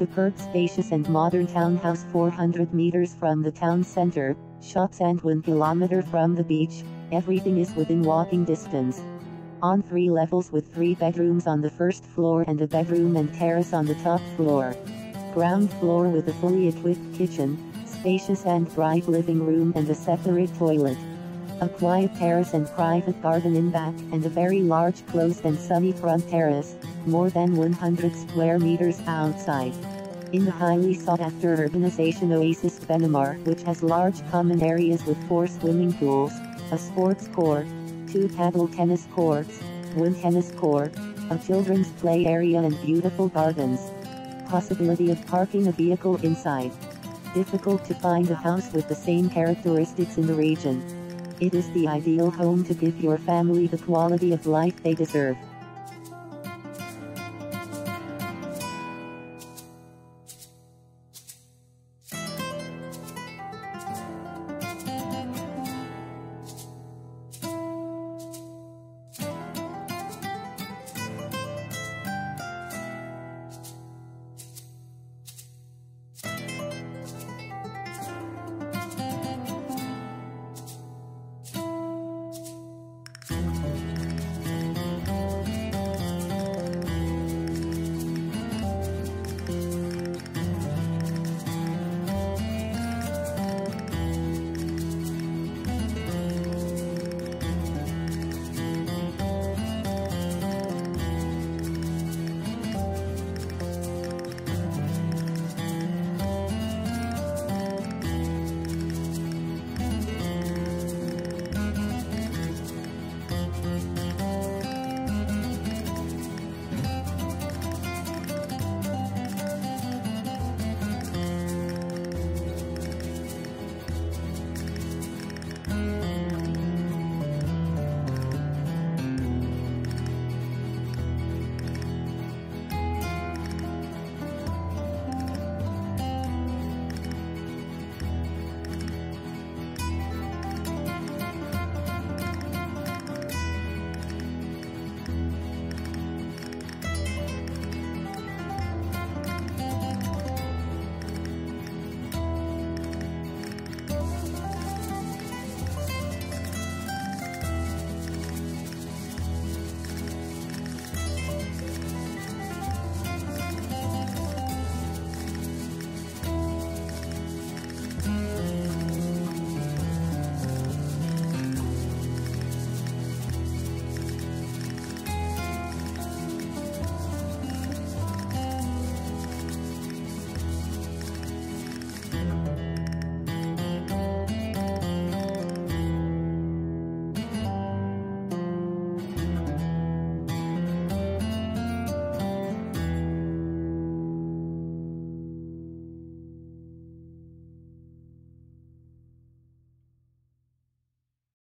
superb spacious and modern townhouse 400 meters from the town center, shops and 1 kilometer from the beach, everything is within walking distance. On three levels with three bedrooms on the first floor and a bedroom and terrace on the top floor. Ground floor with a fully equipped kitchen, spacious and bright living room and a separate toilet. A quiet terrace and private garden in back and a very large closed and sunny front terrace, more than 100 square meters outside. In the highly sought-after urbanization Oasis Benalmar, which has large common areas with four swimming pools, a sports court, two paddle tennis courts, one tennis court, a children's play area and beautiful gardens. Possibility of parking a vehicle inside. Difficult to find a house with the same characteristics in the region. It is the ideal home to give your family the quality of life they deserve.